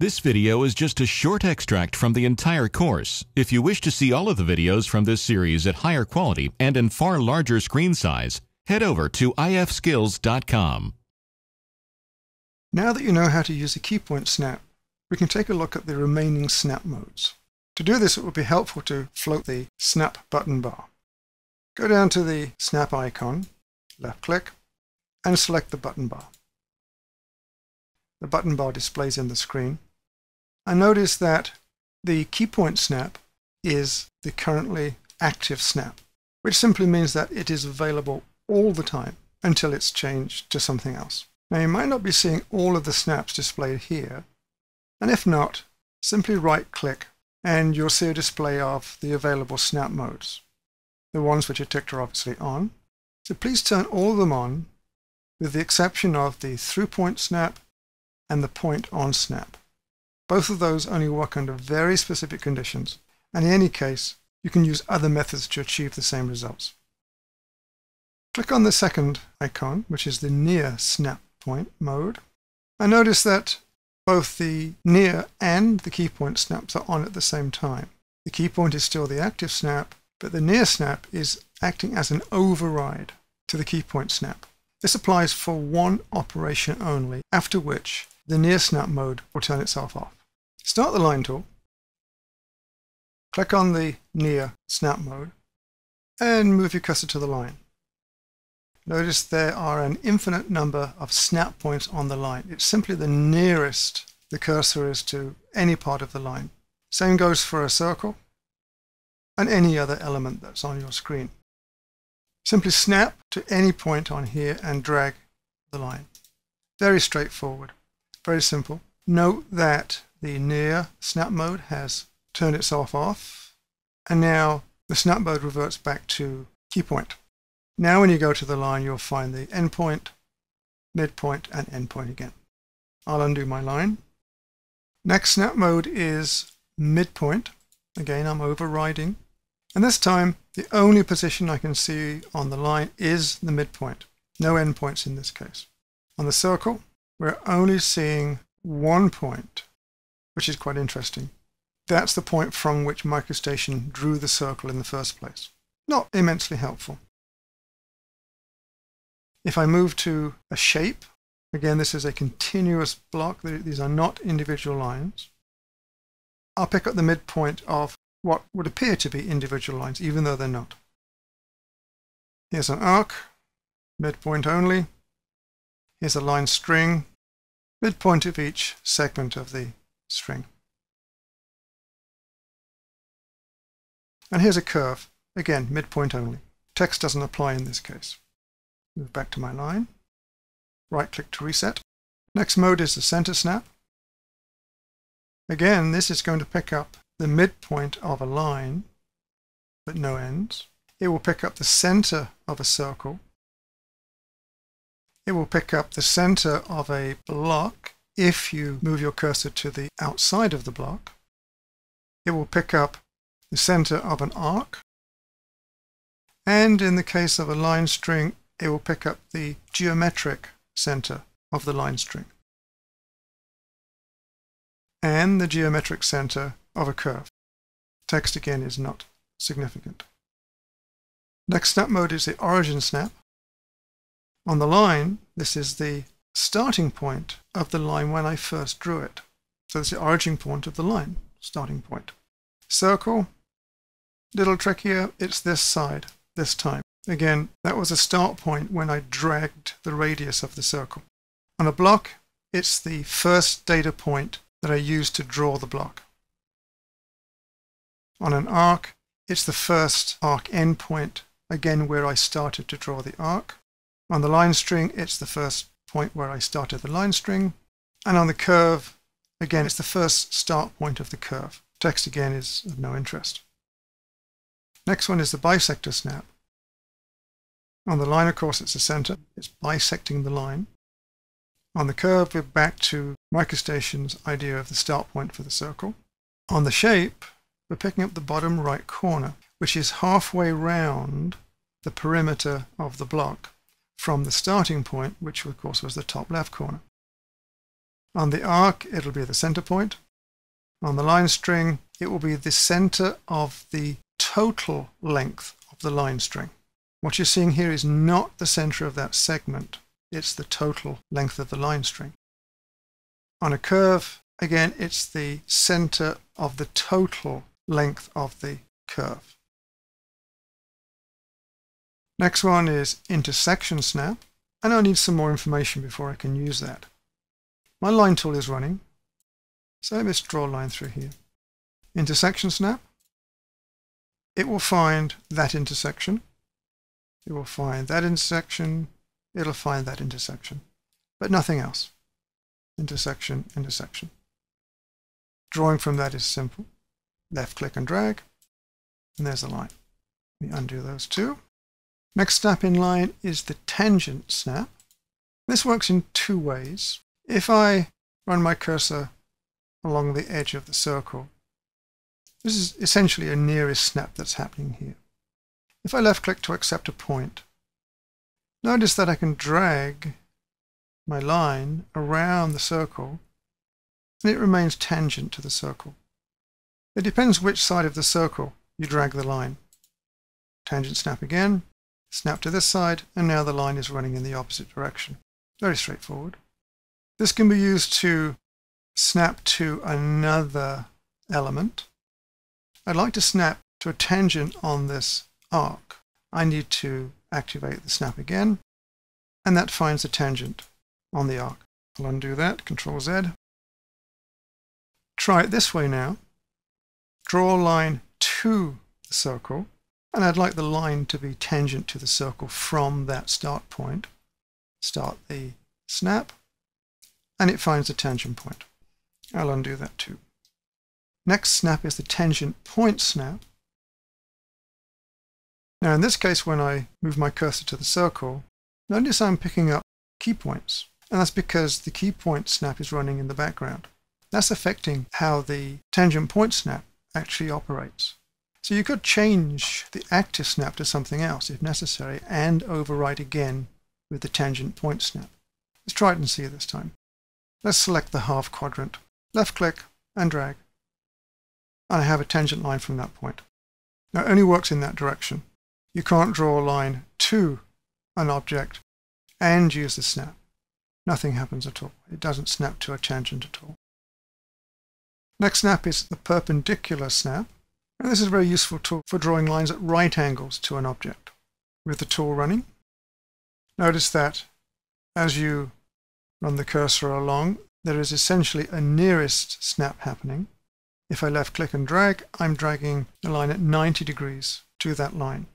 This video is just a short extract from the entire course. If you wish to see all of the videos from this series at higher quality and in far larger screen size, head over to ifskills.com. Now that you know how to use a keypoint snap, we can take a look at the remaining snap modes. To do this, it would be helpful to float the snap button bar. Go down to the snap icon, left click, and select the button bar. The button bar displays in the screen. And notice that the keypoint snap is the currently active snap, which simply means that it is available all the time until it's changed to something else. Now you might not be seeing all of the snaps displayed here, and if not, simply right click and you'll see a display of the available snap modes. The ones which are ticked are obviously on, so please turn all of them on with the exception of the through point snap and the point on snap. Both of those only work under very specific conditions, and in any case, you can use other methods to achieve the same results. Click on the second icon, which is the near snap point mode, and notice that both the near and the key point snaps are on at the same time. The key point is still the active snap, but the near snap is acting as an override to the key point snap. This applies for one operation only, after which the near snap mode will turn itself off. Start the line tool, click on the near snap mode, and move your cursor to the line. Notice there are an infinite number of snap points on the line. It's simply the nearest the cursor is to any part of the line. Same goes for a circle and any other element that's on your screen. Simply snap to any point on here and drag the line. Very straightforward, very simple. Note that the near snap mode has turned itself off and now the snap mode reverts back to key point. Now when you go to the line you'll find the endpoint, midpoint and endpoint again. I'll undo my line. Next snap mode is midpoint. Again I'm overriding and this time, the only position I can see on the line is the midpoint. No endpoints in this case. On the circle, we're only seeing one point, which is quite interesting. That's the point from which MicroStation drew the circle in the first place. Not immensely helpful. If I move to a shape, again this is a continuous block, these are not individual lines. I'll pick up the midpoint of what would appear to be individual lines, even though they're not. Here's an arc, midpoint only. Here's a line string, midpoint of each segment of the string. And here's a curve, again, midpoint only. Text doesn't apply in this case. Move back to my line, right click to reset. Next mode is the center snap. Again, this is going to pick up the midpoint of a line, but no ends. It will pick up the center of a circle. It will pick up the center of a block if you move your cursor to the outside of the block. It will pick up the center of an arc. And in the case of a line string, it will pick up the geometric center of the line string and the geometric center of a curve. Text again is not significant. Next snap mode is the origin snap. On the line, this is the starting point of the line when I first drew it. So it's the origin point of the line, starting point. Circle, little trickier, it's this side, this time. Again, that was a start point when I dragged the radius of the circle. On a block, it's the first data point that I used to draw the block. On an arc, it's the first arc endpoint, again where I started to draw the arc. On the line string, it's the first point where I started the line string. And on the curve, again, it's the first start point of the curve. Text again is of no interest. Next one is the bisector snap. On the line, of course, it's the center. It's bisecting the line. On the curve, we're back to MicroStation's idea of the start point for the circle. On the shape, we're picking up the bottom right corner, which is halfway round the perimeter of the block from the starting point, which of course was the top left corner. On the arc, it'll be the center point. On the line string, it will be the center of the total length of the line string. What you're seeing here is not the center of that segment. It's the total length of the line string. On a curve, again, it's the center of the total length of the curve. Next one is intersection snap, and I need some more information before I can use that. My line tool is running, so let me just draw a line through here. Intersection snap, it will find that intersection, it will find that intersection, it'll find that intersection, but nothing else. Intersection, intersection. Drawing from that is simple. Left click and drag, and there's the line. Me undo those two. Next snap in line is the tangent snap. This works in two ways. If I run my cursor along the edge of the circle, this is essentially a nearest snap that's happening here. If I left click to accept a point, notice that I can drag my line around the circle and it remains tangent to the circle. It depends which side of the circle you drag the line. Tangent snap again, snap to this side, and now the line is running in the opposite direction. Very straightforward. This can be used to snap to another element. I'd like to snap to a tangent on this arc. I need to activate the snap again, and that finds a tangent on the arc. I'll undo that, Control Z. Try it this way now. Draw a line to the circle, and I'd like the line to be tangent to the circle from that start point. Start the snap, and it finds a tangent point. I'll undo that too. Next snap is the tangent point snap. Now in this case, when I move my cursor to the circle, notice I'm picking up key points. And that's because the key point snap is running in the background. That's affecting how the tangent point snap actually operates. So you could change the active snap to something else if necessary and overwrite again with the tangent point snap. Let's try it and see this time. Let's select the half quadrant, left click and drag. And I have a tangent line from that point. Now it only works in that direction. You can't draw a line to an object and use the snap. Nothing happens at all. It doesn't snap to a tangent at all. Next snap is the perpendicular snap. And this is a very useful tool for drawing lines at right angles to an object. With the tool running, notice that as you run the cursor along, there is essentially a nearest snap happening. If I left click and drag, I'm dragging the line at 90 degrees to that line.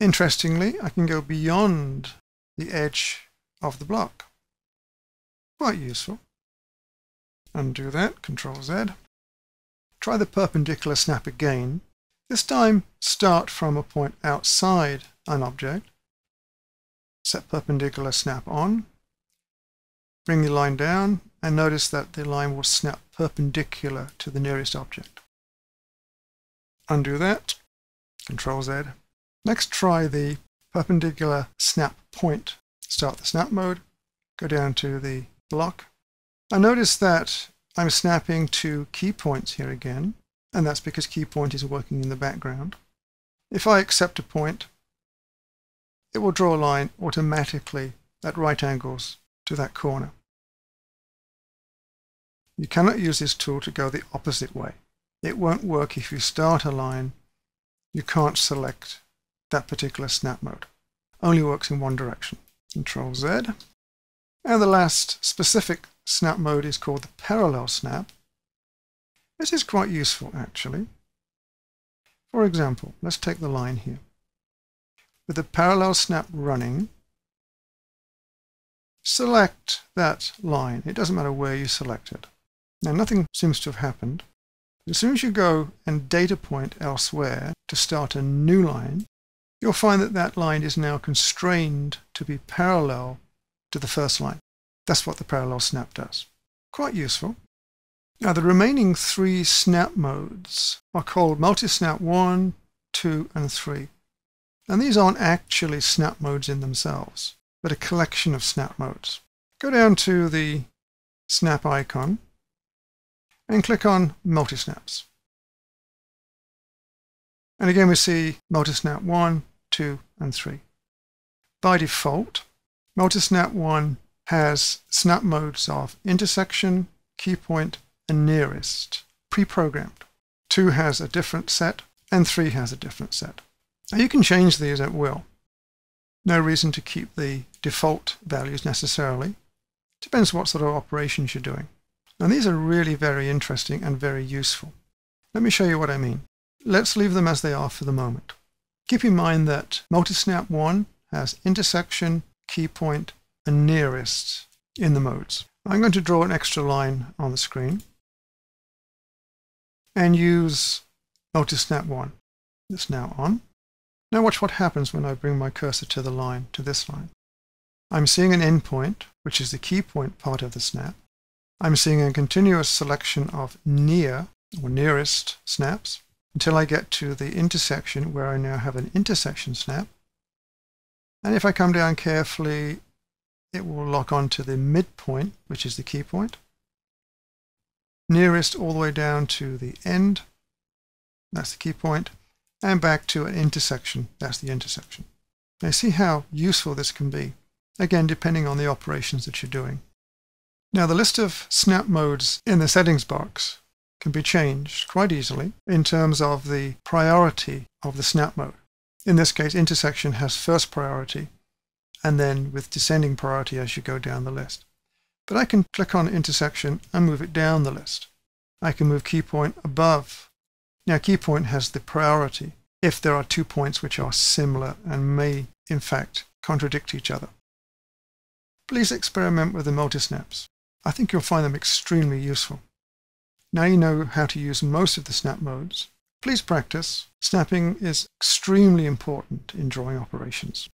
Interestingly, I can go beyond the edge of the block. Quite useful undo that, Control Z. Try the perpendicular snap again. This time start from a point outside an object. Set perpendicular snap on. Bring the line down and notice that the line will snap perpendicular to the nearest object. Undo that, Control Z. Next try the perpendicular snap point. Start the snap mode, go down to the block, I notice that I'm snapping to key points here again, and that's because key point is working in the background. If I accept a point, it will draw a line automatically at right angles to that corner. You cannot use this tool to go the opposite way. It won't work if you start a line, you can't select that particular snap mode. Only works in one direction. Control Z. And the last specific snap mode is called the parallel snap. This is quite useful actually. For example, let's take the line here. With the parallel snap running, select that line. It doesn't matter where you select it. Now nothing seems to have happened. As soon as you go and data point elsewhere to start a new line, you'll find that that line is now constrained to be parallel to the first line. That's what the parallel snap does. Quite useful. Now the remaining three snap modes are called multi-snap 1, 2 and 3. And these aren't actually snap modes in themselves, but a collection of snap modes. Go down to the snap icon and click on multi-snaps. And again, we see multi-snap 1, 2, and 3. By default, multi-snap 1 has snap modes of intersection, key point, and nearest, pre-programmed. 2 has a different set, and 3 has a different set. Now you can change these at will. No reason to keep the default values necessarily. Depends what sort of operations you're doing. And these are really very interesting and very useful. Let me show you what I mean. Let's leave them as they are for the moment. Keep in mind that multi-snap 1 has intersection, key point, nearest in the modes. I'm going to draw an extra line on the screen and use multi-snap 1. It's now on. Now watch what happens when I bring my cursor to the line, to this line. I'm seeing an endpoint, which is the key point part of the snap. I'm seeing a continuous selection of near or nearest snaps until I get to the intersection where I now have an intersection snap. And if I come down carefully, it will lock onto the midpoint, which is the key point. Nearest all the way down to the end, that's the key point, and back to an intersection, that's the intersection. Now see how useful this can be, again depending on the operations that you're doing. Now the list of snap modes in the settings box can be changed quite easily in terms of the priority of the snap mode. In this case, intersection has first priority and then with descending priority as you go down the list. But I can click on intersection and move it down the list. I can move key point above. Now key point has the priority if there are two points which are similar and may in fact contradict each other. Please experiment with the multi-snaps. I think you'll find them extremely useful. Now you know how to use most of the snap modes. Please practice. Snapping is extremely important in drawing operations.